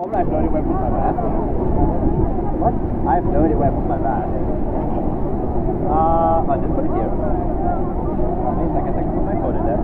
Robert, I have dirty weapons in my van. What? I have dirty weapons in my van. Uh, oh, I didn't put it here. Wait a second, I can put my phone in there.